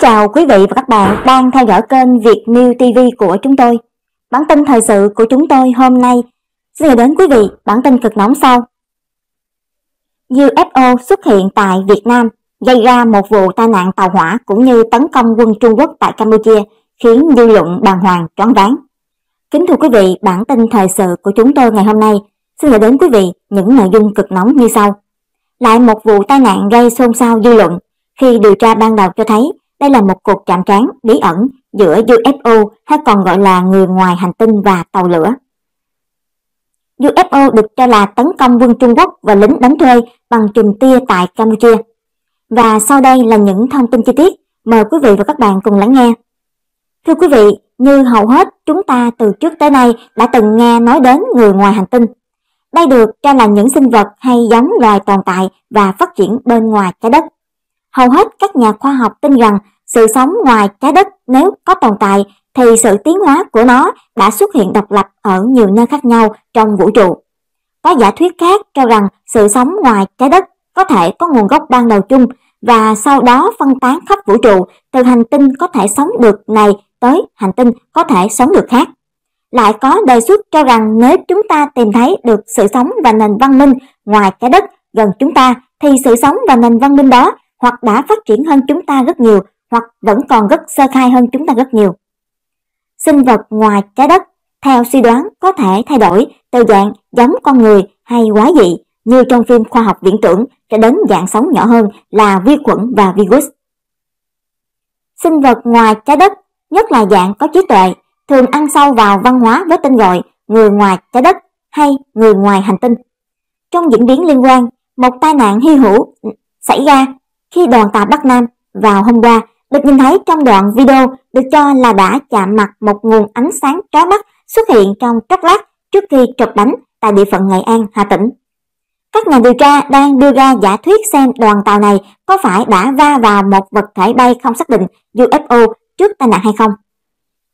chào quý vị và các bạn đang theo dõi kênh Việt News TV của chúng tôi. Bản tin thời sự của chúng tôi hôm nay xin gửi đến quý vị bản tin cực nóng sau. UFO xuất hiện tại Việt Nam gây ra một vụ tai nạn tàu hỏa cũng như tấn công quân Trung Quốc tại Campuchia khiến dư luận bàng hoàng choáng váng. Kính thưa quý vị, bản tin thời sự của chúng tôi ngày hôm nay xin gửi đến quý vị những nội dung cực nóng như sau. Lại một vụ tai nạn gây xôn xao dư luận khi điều tra ban đầu cho thấy đây là một cuộc chạm trán bí ẩn giữa UFO hay còn gọi là người ngoài hành tinh và tàu lửa. UFO được cho là tấn công quân Trung Quốc và lính đánh thuê bằng chùm tia tại Campuchia. Và sau đây là những thông tin chi tiết, mời quý vị và các bạn cùng lắng nghe. Thưa quý vị, như hầu hết chúng ta từ trước tới nay đã từng nghe nói đến người ngoài hành tinh. Đây được cho là những sinh vật hay giống loài tồn tại và phát triển bên ngoài trái đất. Hầu hết các nhà khoa học tin rằng sự sống ngoài trái đất nếu có tồn tại thì sự tiến hóa của nó đã xuất hiện độc lập ở nhiều nơi khác nhau trong vũ trụ. Có giả thuyết khác cho rằng sự sống ngoài trái đất có thể có nguồn gốc ban đầu chung và sau đó phân tán khắp vũ trụ từ hành tinh có thể sống được này tới hành tinh có thể sống được khác. Lại có đề xuất cho rằng nếu chúng ta tìm thấy được sự sống và nền văn minh ngoài trái đất gần chúng ta thì sự sống và nền văn minh đó hoặc đã phát triển hơn chúng ta rất nhiều, hoặc vẫn còn rất sơ khai hơn chúng ta rất nhiều. Sinh vật ngoài trái đất, theo suy đoán có thể thay đổi từ dạng giống con người hay quá dị như trong phim khoa học viễn tưởng cho đến dạng sống nhỏ hơn là vi khuẩn và virus. Sinh vật ngoài trái đất, nhất là dạng có trí tuệ, thường ăn sâu vào văn hóa với tên gọi người ngoài trái đất hay người ngoài hành tinh. Trong diễn biến liên quan, một tai nạn hy hữu xảy ra khi đoàn tàu Bắc Nam vào hôm qua được nhìn thấy trong đoạn video được cho là đã chạm mặt một nguồn ánh sáng chói mắt xuất hiện trong chốc lát trước khi trật đánh tại địa phận Nghệ An, Hà Tĩnh. Các nhà điều tra đang đưa ra giả thuyết xem đoàn tàu này có phải đã va vào một vật thể bay không xác định UFO trước tai nạn hay không.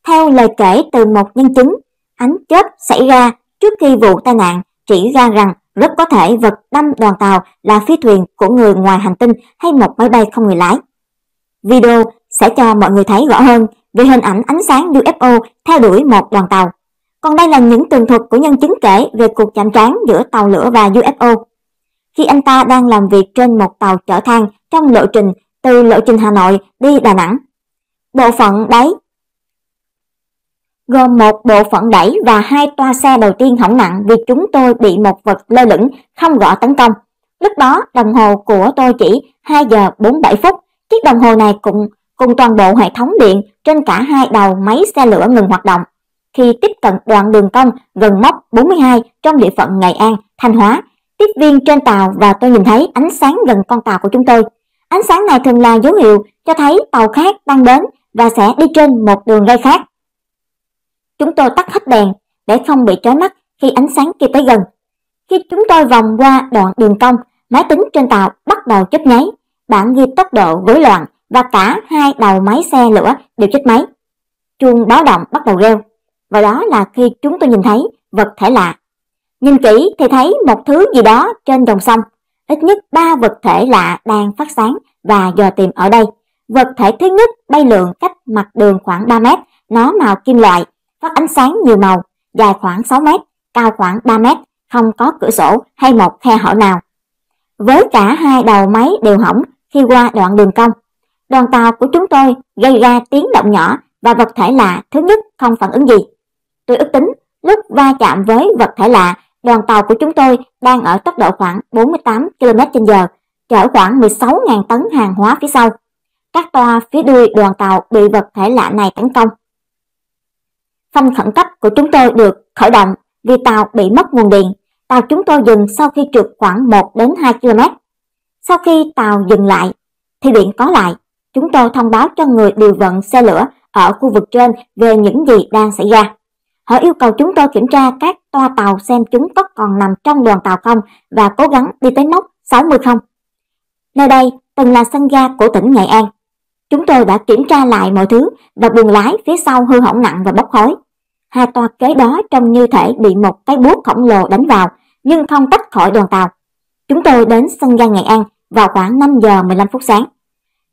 Theo lời kể từ một nhân chứng, ánh chớp xảy ra trước khi vụ tai nạn chỉ ra rằng rất có thể vật đâm đoàn tàu là phi thuyền của người ngoài hành tinh hay một máy bay không người lái. Video sẽ cho mọi người thấy rõ hơn về hình ảnh ánh sáng UFO theo đuổi một đoàn tàu. Còn đây là những tường thuật của nhân chứng kể về cuộc chạm trán giữa tàu lửa và UFO. Khi anh ta đang làm việc trên một tàu chở than trong lộ trình từ lộ trình Hà Nội đi Đà Nẵng. Bộ phận đáy gồm một bộ phận đẩy và hai toa xe đầu tiên hỏng nặng vì chúng tôi bị một vật lơ lửng không rõ tấn công. Lúc đó, đồng hồ của tôi chỉ 2 giờ 47 phút. Chiếc đồng hồ này cùng cùng toàn bộ hệ thống điện trên cả hai đầu máy xe lửa ngừng hoạt động. Khi tiếp cận đoạn đường cong gần mốc 42 trong địa phận Nghệ An, Thanh Hóa, tiếp viên trên tàu và tôi nhìn thấy ánh sáng gần con tàu của chúng tôi. Ánh sáng này thường là dấu hiệu cho thấy tàu khác đang đến và sẽ đi trên một đường ray khác. Chúng tôi tắt hết đèn để không bị trói mắt khi ánh sáng kia tới gần. Khi chúng tôi vòng qua đoạn đường cong, máy tính trên tàu bắt đầu chớp nháy, bản ghi tốc độ rối loạn và cả hai đầu máy xe lửa đều chết máy. Chuông báo động bắt đầu reo, và đó là khi chúng tôi nhìn thấy vật thể lạ. Nhìn kỹ thì thấy một thứ gì đó trên dòng sông, ít nhất ba vật thể lạ đang phát sáng và dò tìm ở đây. Vật thể thứ nhất bay lượn cách mặt đường khoảng 3 mét, nó màu kim loại, phát ánh sáng nhiều màu, dài khoảng 6 mét, cao khoảng 3 mét, không có cửa sổ hay một khe hở nào. Với cả hai đầu máy đều hỏng khi qua đoạn đường cong, đoàn tàu của chúng tôi gây ra tiếng động nhỏ và vật thể lạ thứ nhất không phản ứng gì. Tôi ước tính lúc va chạm với vật thể lạ, đoàn tàu của chúng tôi đang ở tốc độ khoảng 48 km/h, chở khoảng 16.000 tấn hàng hóa phía sau. Các toa phía đuôi đoàn tàu bị vật thể lạ này tấn công phanh khẩn cấp của chúng tôi được khởi động vì tàu bị mất nguồn điện. Tàu chúng tôi dừng sau khi trượt khoảng 1 đến 2 km. Sau khi tàu dừng lại, thì điện có lại. Chúng tôi thông báo cho người điều vận xe lửa ở khu vực trên về những gì đang xảy ra. Họ yêu cầu chúng tôi kiểm tra các toa tàu xem chúng có còn nằm trong đoàn tàu không và cố gắng đi tới mốc 60 không. Nơi đây từng là sân ga của tỉnh Nghệ An. Chúng tôi đã kiểm tra lại mọi thứ và buồng lái phía sau hư hỏng nặng và bốc khói. Hai toa kế đó trông như thể bị một cái búa khổng lồ đánh vào, nhưng không tách khỏi đoàn tàu. Chúng tôi đến sân ga Nghệ An vào khoảng 5 giờ 15 phút sáng.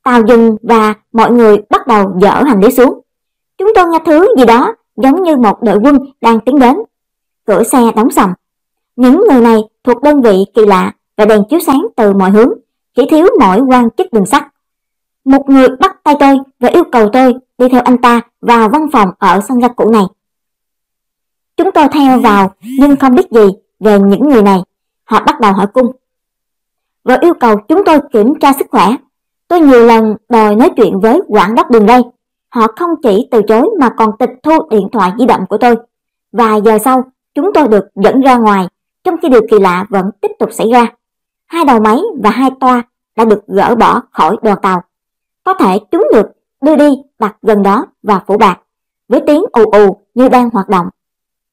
tàu dừng và mọi người bắt đầu dỡ hành lý xuống. Chúng tôi nghe thứ gì đó giống như một đội quân đang tiến đến. Cửa xe đóng sầm. Những người này thuộc đơn vị kỳ lạ và đèn chiếu sáng từ mọi hướng, chỉ thiếu mỗi quan chức đường sắt. Một người bắt tay tôi và yêu cầu tôi đi theo anh ta vào văn phòng ở sân ga cũ này. Chúng tôi theo vào nhưng không biết gì về những người này. Họ bắt đầu hỏi cung. Và yêu cầu chúng tôi kiểm tra sức khỏe. Tôi nhiều lần đòi nói chuyện với quản đốc đường dây. Họ không chỉ từ chối mà còn tịch thu điện thoại di động của tôi. Vài giờ sau, chúng tôi được dẫn ra ngoài, trong khi điều kỳ lạ vẫn tiếp tục xảy ra. Hai đầu máy và hai toa đã được gỡ bỏ khỏi đoàn tàu. Có thể chúng được đưa đi đặt gần đó và phủ bạc, với tiếng ù ù như đang hoạt động.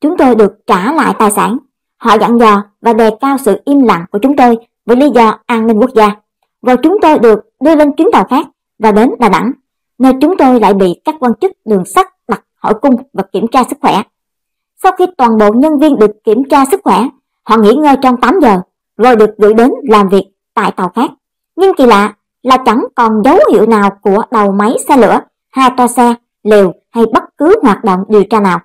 Chúng tôi được trả lại tài sản. Họ dặn dò và đề cao sự im lặng của chúng tôi với lý do an ninh quốc gia. Rồi chúng tôi được đưa lên chuyến tàu khác và đến Đà Nẵng, nơi chúng tôi lại bị các quan chức đường sắt đặt hỏi cung và kiểm tra sức khỏe. Sau khi toàn bộ nhân viên được kiểm tra sức khỏe, họ nghỉ ngơi trong 8 giờ, rồi được gửi đến làm việc tại tàu khác. Nhưng kỳ lạ là chẳng còn dấu hiệu nào của đầu máy xe lửa, hai toa xe, lều hay bất cứ hoạt động điều tra nào.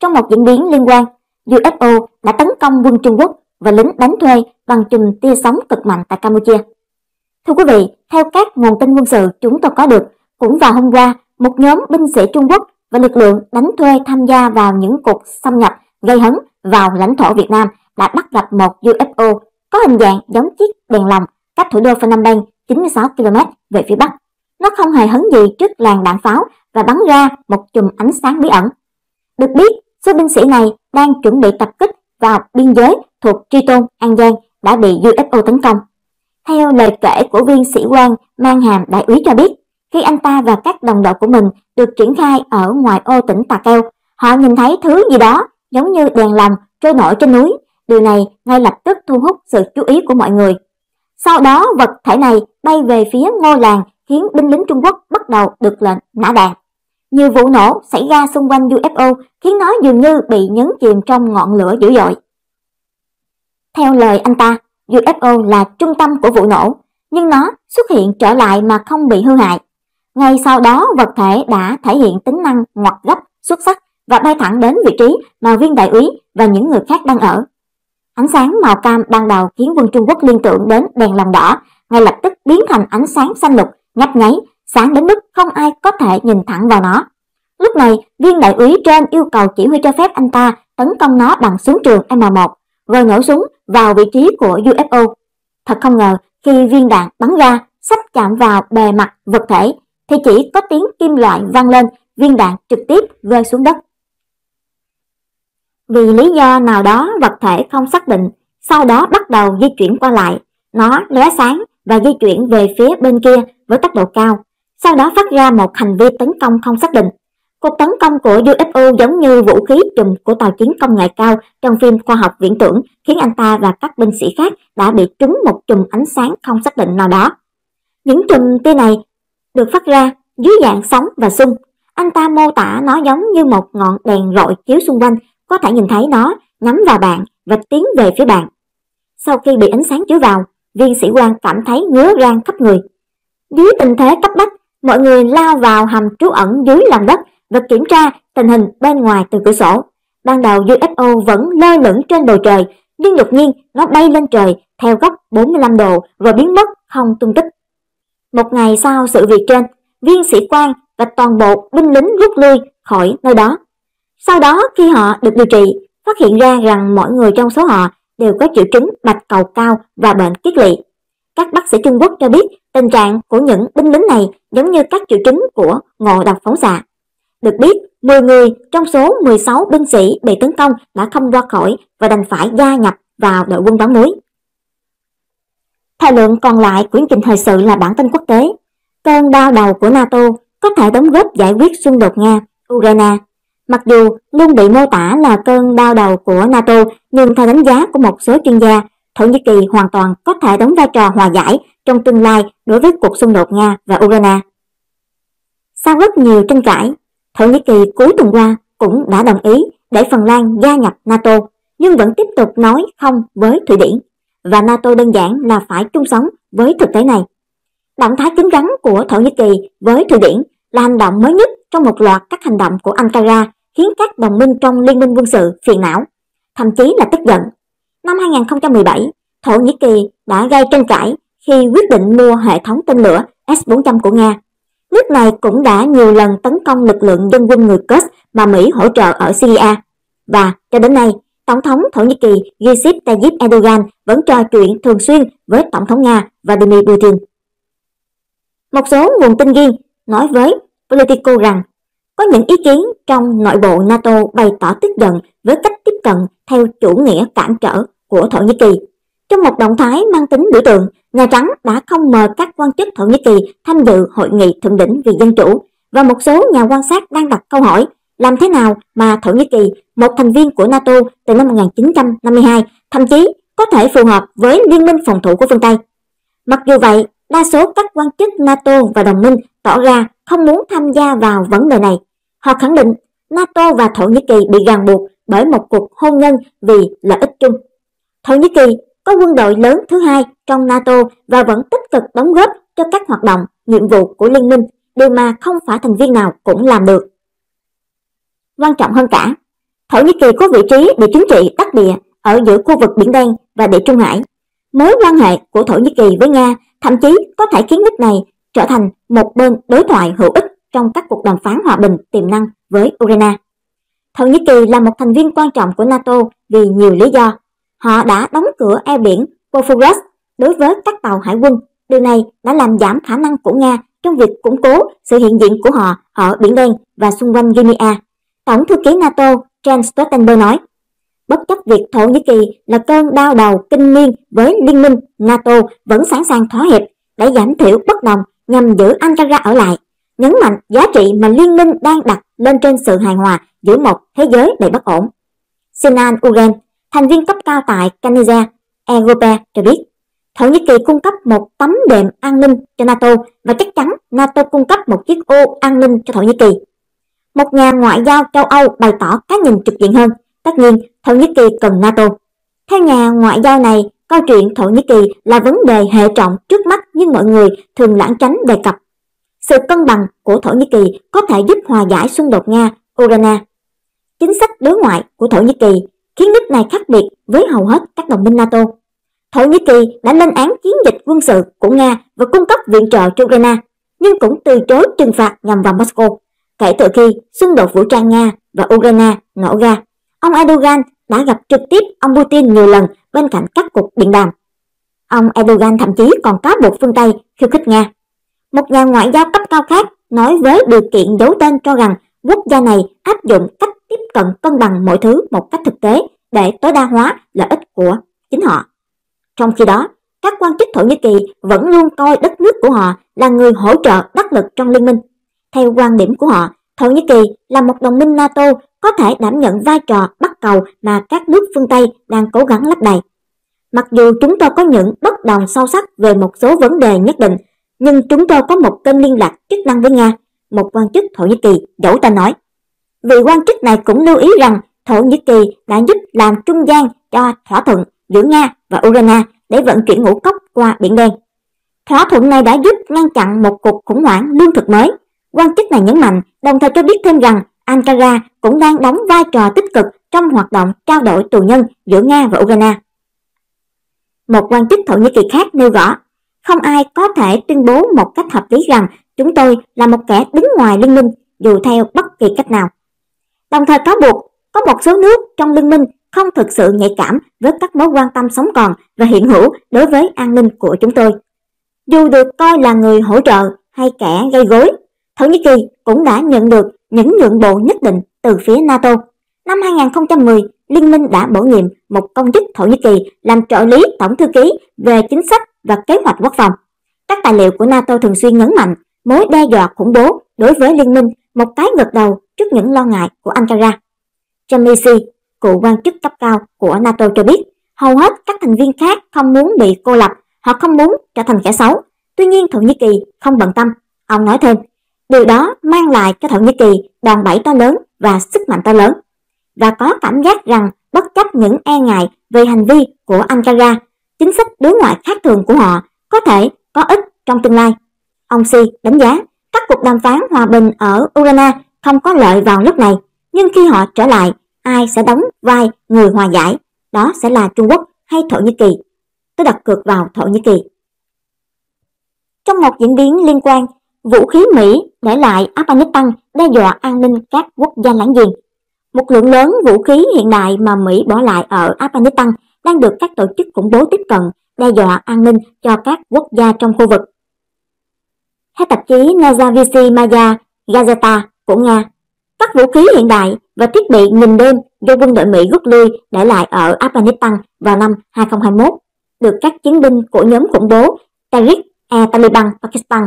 Trong một diễn biến liên quan, UFO đã tấn công quân Trung Quốc và lính đánh thuê bằng chùm tia sóng cực mạnh tại Campuchia. Thưa quý vị, theo các nguồn tin quân sự chúng tôi có được, cũng vào hôm qua, một nhóm binh sĩ Trung Quốc và lực lượng đánh thuê tham gia vào những cuộc xâm nhập gây hấn vào lãnh thổ Việt Nam đã bắt gặp một UFO có hình dạng giống chiếc đèn lồng cách thủ đô Phnom Penh 96 km về phía bắc. Nó không hề hấn gì trước làn đạn pháo và bắn ra một chùm ánh sáng bí ẩn. Được biết, số binh sĩ này đang chuẩn bị tập kích vào biên giới thuộc Tri Tôn, An Giang đã bị UFO tấn công. Theo lời kể của viên sĩ quan mang hàm đại úy cho biết, khi anh ta và các đồng đội của mình được triển khai ở ngoài ô tỉnh Tà Keo, họ nhìn thấy thứ gì đó giống như đèn lồng trôi nổi trên núi. Điều này ngay lập tức thu hút sự chú ý của mọi người. Sau đó vật thể này bay về phía ngôi làng khiến binh lính Trung Quốc bắt đầu được lệnh nã đạn. Nhiều vụ nổ xảy ra xung quanh UFO khiến nó dường như bị nhấn chìm trong ngọn lửa dữ dội. Theo lời anh ta, UFO là trung tâm của vụ nổ, nhưng nó xuất hiện trở lại mà không bị hư hại. Ngay sau đó vật thể đã thể hiện tính năng ngoặt gấp, xuất sắc và bay thẳng đến vị trí mà viên đại úy và những người khác đang ở. Ánh sáng màu cam ban đầu khiến quân Trung Quốc liên tưởng đến đèn lồng đỏ, ngay lập tức biến thành ánh sáng xanh lục, nhấp nháy, sáng đến mức không ai có thể nhìn thẳng vào nó. Lúc này, viên đại úy trên yêu cầu chỉ huy cho phép anh ta tấn công nó bằng súng trường M1, rồi nổ súng vào vị trí của UFO. Thật không ngờ, khi viên đạn bắn ra, sắp chạm vào bề mặt vật thể, thì chỉ có tiếng kim loại vang lên, viên đạn trực tiếp rơi xuống đất. Vì lý do nào đó vật thể không xác định, sau đó bắt đầu di chuyển qua lại, nó lóe sáng và di chuyển về phía bên kia với tốc độ cao, sau đó phát ra một hành vi tấn công không xác định. Cuộc tấn công của UFO giống như vũ khí trùm của tàu chiến công nghệ cao trong phim khoa học viễn tưởng khiến anh ta và các binh sĩ khác đã bị trúng một chùm ánh sáng không xác định nào đó. Những chùm tia này được phát ra dưới dạng sóng và xung. Anh ta mô tả nó giống như một ngọn đèn rọi chiếu xung quanh, có thể nhìn thấy nó nhắm vào bạn và tiến về phía bạn. Sau khi bị ánh sáng chiếu vào, viên sĩ quan cảm thấy ngứa gan khắp người. Dưới tình thế cấp bách, mọi người lao vào hầm trú ẩn dưới lòng đất và kiểm tra tình hình bên ngoài từ cửa sổ. Ban đầu UFO vẫn lơ lửng trên bầu trời, nhưng đột nhiên nó bay lên trời theo góc 45 độ rồi biến mất không tung tích. Một ngày sau sự việc trên, viên sĩ quan và toàn bộ binh lính rút lui khỏi nơi đó. Sau đó khi họ được điều trị, phát hiện ra rằng mọi người trong số họ đều có triệu chứng bạch cầu cao và bệnh kiết lỵ. Các bác sĩ Trung Quốc cho biết tình trạng của những binh lính này giống như các triệu chứng của ngộ độc phóng xạ. Được biết, 10 người trong số 16 binh sĩ bị tấn công đã không qua khỏi và đành phải gia nhập vào đội quân đóng núi. Thời lượng còn lại quyển trình thời sự là bản tin quốc tế. Cơn đau đầu của NATO có thể đóng góp giải quyết xung đột Nga-Ukraine. Mặc dù luôn bị mô tả là cơn đau đầu của NATO, nhưng theo đánh giá của một số chuyên gia, Thổ Nhĩ Kỳ hoàn toàn có thể đóng vai trò hòa giải trong tương lai đối với cuộc xung đột Nga và Ukraine. Sau rất nhiều tranh cãi, Thổ Nhĩ Kỳ cuối tuần qua cũng đã đồng ý để Phần Lan gia nhập NATO, nhưng vẫn tiếp tục nói không với Thụy Điển, và NATO đơn giản là phải chung sống với thực tế này. Động thái cứng rắn của Thổ Nhĩ Kỳ với Thụy Điển là hành động mới nhất trong một loạt các hành động của Ankara khiến các đồng minh trong liên minh quân sự phiền não, thậm chí là tức giận. Năm 2017, Thổ Nhĩ Kỳ đã gây tranh cãi khi quyết định mua hệ thống tên lửa S-400 của Nga. Nước này cũng đã nhiều lần tấn công lực lượng dân quân người Kurd mà Mỹ hỗ trợ ở Syria. Và cho đến nay, Tổng thống Thổ Nhĩ Kỳ Recep Tayyip Erdogan vẫn trò chuyện thường xuyên với Tổng thống Nga Vladimir Putin. Một số nguồn tin ghi nói với Politico rằng có những ý kiến trong nội bộ NATO bày tỏ tức giận với cách tiếp cận theo chủ nghĩa cản trở của Thổ Nhĩ Kỳ. Trong một động thái mang tính biểu tượng, Nhà Trắng đã không mời các quan chức Thổ Nhĩ Kỳ tham dự hội nghị thượng đỉnh vì dân chủ và một số nhà quan sát đang đặt câu hỏi làm thế nào mà Thổ Nhĩ Kỳ, một thành viên của NATO từ năm 1952, thậm chí có thể phù hợp với liên minh phòng thủ của phương Tây. Mặc dù vậy, đa số các quan chức NATO và đồng minh tỏ ra không muốn tham gia vào vấn đề này. Họ khẳng định NATO và Thổ Nhĩ Kỳ bị ràng buộc bởi một cuộc hôn nhân vì lợi ích chung. Thổ Nhĩ Kỳ có quân đội lớn thứ hai trong NATO và vẫn tích cực đóng góp cho các hoạt động, nhiệm vụ của liên minh, điều mà không phải thành viên nào cũng làm được. Quan trọng hơn cả, Thổ Nhĩ Kỳ có vị trí địa chính trị đắc địa ở giữa khu vực Biển Đen và Địa Trung Hải. Mối quan hệ của Thổ Nhĩ Kỳ với Nga thậm chí có thể khiến nước này trở thành một bên đối thoại hữu ích trong các cuộc đàm phán hòa bình tiềm năng với Ukraine. Thổ Nhĩ Kỳ là một thành viên quan trọng của NATO vì nhiều lý do. Họ đã đóng cửa eo biển Bosphorus đối với các tàu hải quân. Điều này đã làm giảm khả năng của Nga trong việc củng cố sự hiện diện của họ ở Biển Đen và xung quanh Guinea. Tổng thư ký NATO Jens Stoltenberg nói, bất chấp việc Thổ Nhĩ Kỳ là cơn đau đầu kinh niên với liên minh NATO vẫn sẵn sàng thỏa hiệp để giảm thiểu bất đồng nhằm giữ Ankara ở lại, nhấn mạnh giá trị mà liên minh đang đặt lên trên sự hài hòa giữa một thế giới đầy bất ổn. Sinan Ugen, thành viên cấp cao tại Canada, Europe cho biết, Thổ Nhĩ Kỳ cung cấp một tấm đệm an ninh cho NATO và chắc chắn NATO cung cấp một chiếc ô an ninh cho Thổ Nhĩ Kỳ. Một nhà ngoại giao châu Âu bày tỏ cái nhìn trực diện hơn, tất nhiên Thổ Nhĩ Kỳ cần NATO. Theo nhà ngoại giao này, câu chuyện Thổ Nhĩ Kỳ là vấn đề hệ trọng trước mắt nhưng mọi người thường lãng tránh đề cập. Sự cân bằng của Thổ Nhĩ Kỳ có thể giúp hòa giải xung đột Nga-Ukraine. Chính sách đối ngoại của Thổ Nhĩ Kỳ khiến nước này khác biệt với hầu hết các đồng minh NATO. Thổ Nhĩ Kỳ đã lên án chiến dịch quân sự của Nga và cung cấp viện trợ cho Ukraine, nhưng cũng từ chối trừng phạt nhằm vào Moscow. Kể từ khi xung đột vũ trang Nga và Ukraine nổ ra, ông Erdogan đã gặp trực tiếp ông Putin nhiều lần bên cạnh các cuộc điện đàm. Ông Erdogan thậm chí còn cáo buộc phương Tây khiêu khích Nga. Một nhà ngoại giao cấp cao khác nói với điều kiện giấu tên cho rằng quốc gia này áp dụng cách tiếp cận cân bằng mọi thứ một cách thực tế để tối đa hóa lợi ích của chính họ. Trong khi đó, các quan chức Thổ Nhĩ Kỳ vẫn luôn coi đất nước của họ là người hỗ trợ đắc lực trong liên minh. Theo quan điểm của họ, Thổ Nhĩ Kỳ là một đồng minh NATO có thể đảm nhận vai trò bắt cầu mà các nước phương Tây đang cố gắng lấp đầy. Mặc dù chúng tôi có những bất đồng sâu sắc về một số vấn đề nhất định, nhưng chúng tôi có một kênh liên lạc chức năng với Nga, một quan chức Thổ Nhĩ Kỳ dẫu ta nói. Vị quan chức này cũng lưu ý rằng Thổ Nhĩ Kỳ đã giúp làm trung gian cho thỏa thuận giữa Nga và Ukraine để vận chuyển ngũ cốc qua Biển Đen. Thỏa thuận này đã giúp ngăn chặn một cuộc khủng hoảng lương thực mới Quan chức này nhấn mạnh, đồng thời cho biết thêm rằng Ankara cũng đang đóng vai trò tích cực trong hoạt động trao đổi tù nhân giữa Nga và Ukraine. Một quan chức Thổ Nhĩ Kỳ khác nêu rõ, không ai có thể tuyên bố một cách hợp lý rằng chúng tôi là một kẻ đứng ngoài liên minh dù theo bất kỳ cách nào. Đồng thời cáo buộc có một số nước trong liên minh không thực sự nhạy cảm với các mối quan tâm sống còn và hiện hữu đối với an ninh của chúng tôi. Dù được coi là người hỗ trợ hay kẻ gây gối, Thổ Nhĩ Kỳ cũng đã nhận được những nhượng bộ nhất định từ phía NATO. Năm 2010, Liên minh đã bổ nhiệm một công chức Thổ Nhĩ Kỳ làm trợ lý tổng thư ký về chính sách và kế hoạch quốc phòng. Các tài liệu của NATO thường xuyên nhấn mạnh mối đe dọa khủng bố đối với liên minh một cái gật đầu trước những lo ngại của Ankara. Jamisi, cựu quan chức cấp cao của NATO cho biết, hầu hết các thành viên khác không muốn bị cô lập, họ không muốn trở thành kẻ xấu. Tuy nhiên Thổ Nhĩ Kỳ không bận tâm. Ông nói thêm, Điều đó mang lại cho Thổ Nhĩ Kỳ đòn bẩy to lớn và sức mạnh to lớn. Và có cảm giác rằng bất chấp những e ngại về hành vi của Ankara, chính sách đối ngoại khác thường của họ có thể có ích trong tương lai. Ông Si đánh giá các cuộc đàm phán hòa bình ở Ukraine không có lợi vào lúc này, nhưng khi họ trở lại, ai sẽ đóng vai người hòa giải? Đó sẽ là Trung Quốc hay Thổ Nhĩ Kỳ? Tôi đặt cược vào Thổ Nhĩ Kỳ. Trong một diễn biến liên quan, vũ khí Mỹ để lại Afghanistan đe dọa an ninh các quốc gia láng giềng. Một lượng lớn vũ khí hiện đại mà Mỹ bỏ lại ở Afghanistan đang được các tổ chức khủng bố tiếp cận, đe dọa an ninh cho các quốc gia trong khu vực. Theo tạp chí Nazavisi Maya Gazeta của Nga, các vũ khí hiện đại và thiết bị nghìn đêm do quân đội Mỹ rút lui để lại ở Afghanistan vào năm 2021 được các chiến binh của nhóm khủng bố Tariq-e-Taliban Pakistan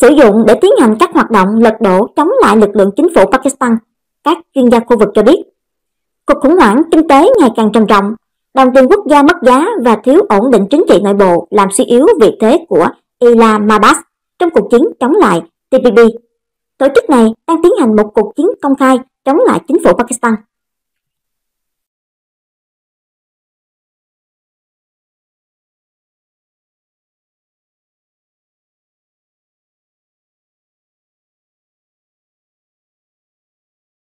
sử dụng để tiến hành các hoạt động lật đổ chống lại lực lượng chính phủ Pakistan. Các chuyên gia khu vực cho biết, cuộc khủng hoảng kinh tế ngày càng trầm trọng, đồng tiền quốc gia mất giá và thiếu ổn định chính trị nội bộ làm suy yếu vị thế của Islamabad trong cuộc chiến chống lại TPP. Tổ chức này đang tiến hành một cuộc chiến công khai chống lại chính phủ Pakistan.